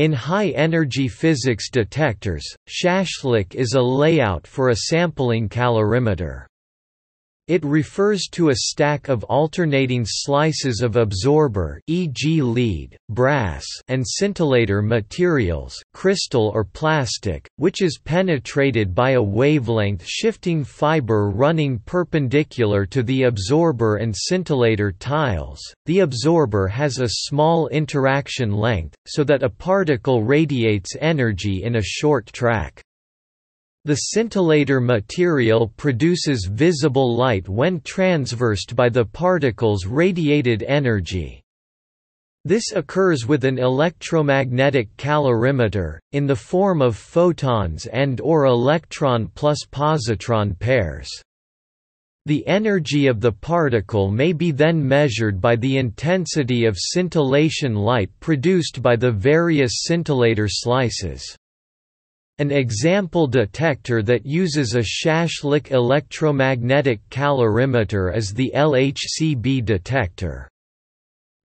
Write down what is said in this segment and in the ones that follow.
In high-energy physics detectors, shashlik is a layout for a sampling calorimeter. It refers to a stack of alternating slices of absorber e.g. lead, brass and scintillator materials crystal or plastic, which is penetrated by a wavelength shifting fiber running perpendicular to the absorber and scintillator tiles. The absorber has a small interaction length, so that a particle radiates energy in a short track. The scintillator material produces visible light when transversed by the particle's radiated energy. This occurs with an electromagnetic calorimeter, in the form of photons and or electron plus positron pairs. The energy of the particle may be then measured by the intensity of scintillation light produced by the various scintillator slices. An example detector that uses a Shashlik electromagnetic calorimeter is the LHCb detector.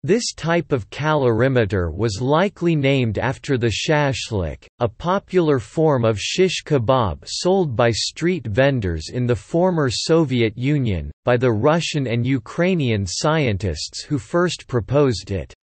This type of calorimeter was likely named after the shashlik, a popular form of shish kebab sold by street vendors in the former Soviet Union, by the Russian and Ukrainian scientists who first proposed it.